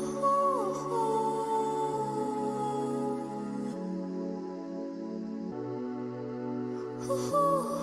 呼呼呼呼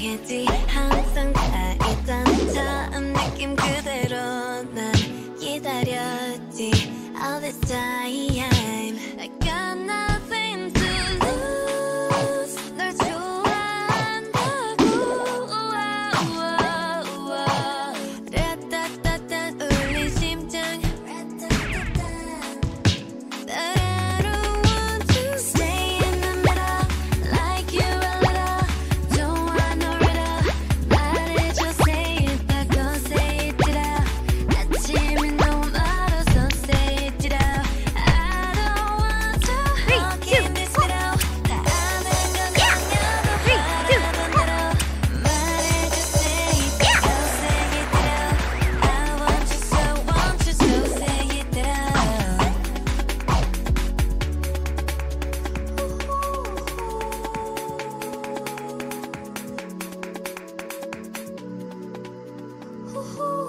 이상했지. 항상 다 있던 처음 느낌 그대로 난 기다렸지. All this time Oh.